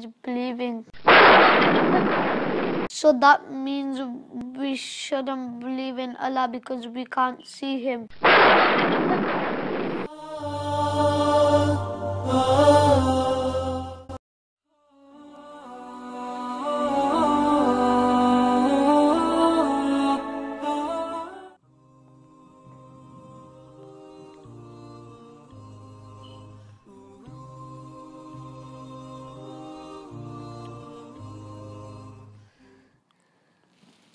is believing. So that means we shouldn't believe in Allah because we can't see Him.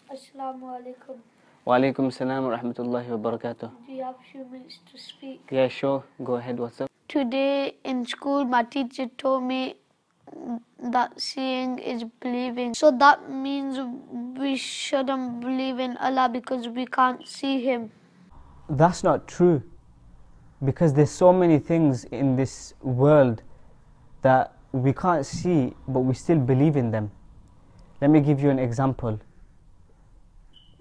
Assalamu alaikum. Walaikum salam wa rahmatullahi wa barakatuh. Do you have a few minutes to speak? Yeah, sure. Go ahead. What's up? Today in school, my teacher told me that seeing is believing. So that means we shouldn't believe in Allah because we can't see Him. That's not true. Because there's so many things in this world that we can't see, but we still believe in them. Let me give you an example.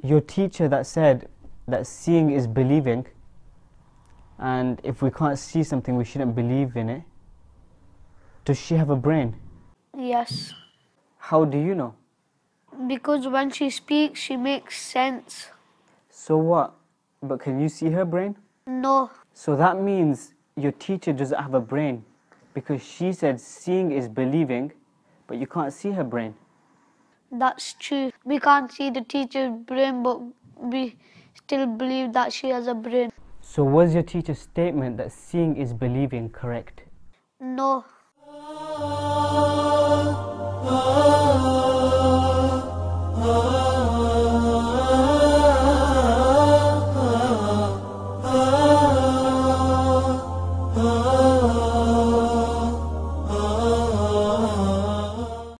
Your teacher that said that seeing is believing, and if we can't see something, we shouldn't believe in it. Does she have a brain? Yes. How do you know? Because when she speaks, she makes sense. So what? But can you see her brain? No. So that means your teacher doesn't have a brain because she said seeing is believing, but you can't see her brain. That's true. We can't see the teacher's brain, but we still believe that she has a brain. So, was your teacher's statement that seeing is believing correct? No.